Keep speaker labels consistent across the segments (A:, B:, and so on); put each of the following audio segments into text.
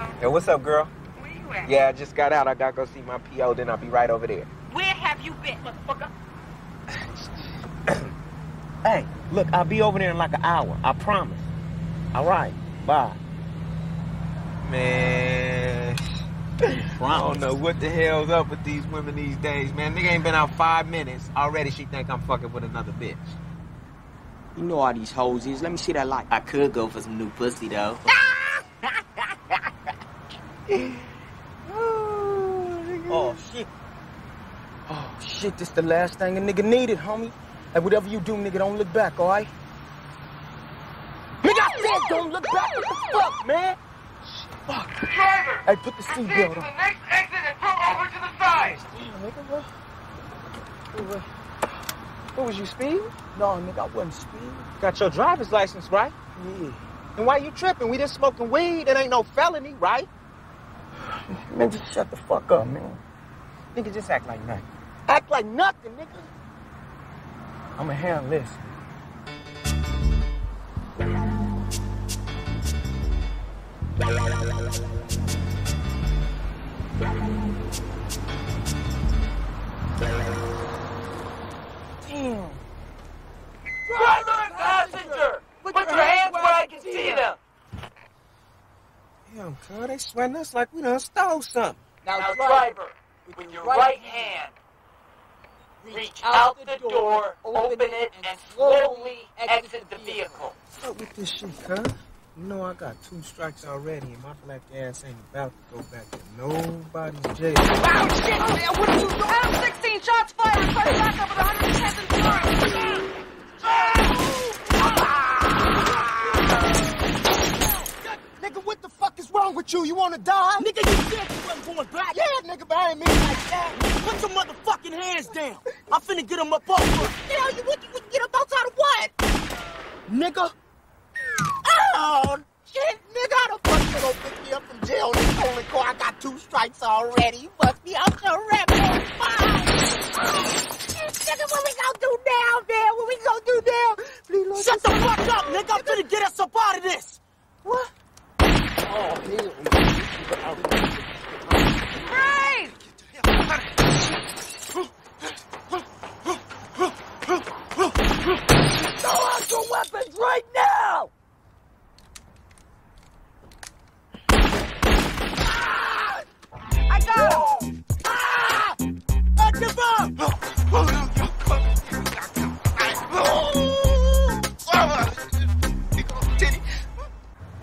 A: Hello.
B: Hey, what's up, girl?
A: Where you at?
B: Yeah, I just got out. I gotta go see my PO, then I'll be right over there.
A: Where have you been, motherfucker?
B: Hey, look, I'll be over there in like an hour. I promise. All right, bye. Man, I don't know what the hell's up with these women these days, man. Nigga ain't been out five minutes. Already she think I'm fucking with another bitch.
C: You know how these hoes is. Let me see that light.
D: I could go for some new pussy though. Ah!
C: Oh, oh, shit. Oh, shit, this the last thing a nigga needed, homie. Hey, whatever you do, nigga, don't look back, all right? Nigga, I said don't look back. What the fuck, man? Fuck.
A: Driver!
C: Hey, put the seatbelt on.
A: the next exit and pull over to the side!
C: Damn, nigga, what? What, what? Was you speed? No, nigga, I wasn't speeding.
B: Got your driver's license, right?
C: Yeah.
B: And why you tripping? We just smoking weed. It ain't no felony, right?
C: Man, just shut the fuck up, man.
B: Nigga, just act like nothing.
C: Act like nothing, nigga. I'ma handle this.
B: cuz they sweating us like we done stole something.
A: Now, now driver, with, with your, your right hand, reach out, the door, open it, and slowly exit the vehicle.
B: What with this shit, cuz? You know I got two strikes already, and my black ass ain't about to go back to nobody's jail.
A: Wow, shit, man! What are you doing? 16 shots fired, first back up
C: at 100. With you? You wanna die? Nigga, you said you wasn't going back. Yeah, nigga, but I ain't mean like that. Put your motherfucking hands down. I'm finna get him up off you. Hell, you what? You get up outside of what? Nigga. Oh, shit, nigga, how the fuck you gonna pick me up from jail in this stolen car? I got two strikes already. You must be out your rep. Fine. Oh, nigga, what we gonna do now, man? What we gonna do now?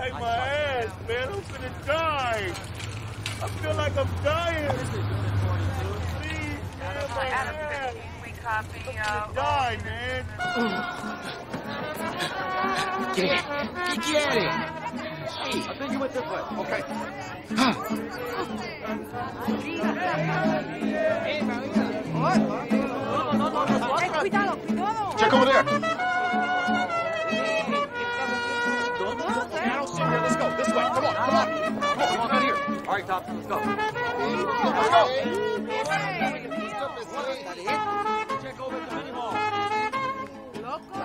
E: Hey, my ass, man. I'm finna die. I feel like I'm dying. Please, man, my ass.
A: We copy,
E: I'm gonna die, man.
C: Get it. Get out of. I think you went this way. Okay.
A: cuidado, cuidado!
E: Check over there.
C: Right, Top. Let's go.
E: Let's go.
C: Check over at the mini mall.
A: Loco!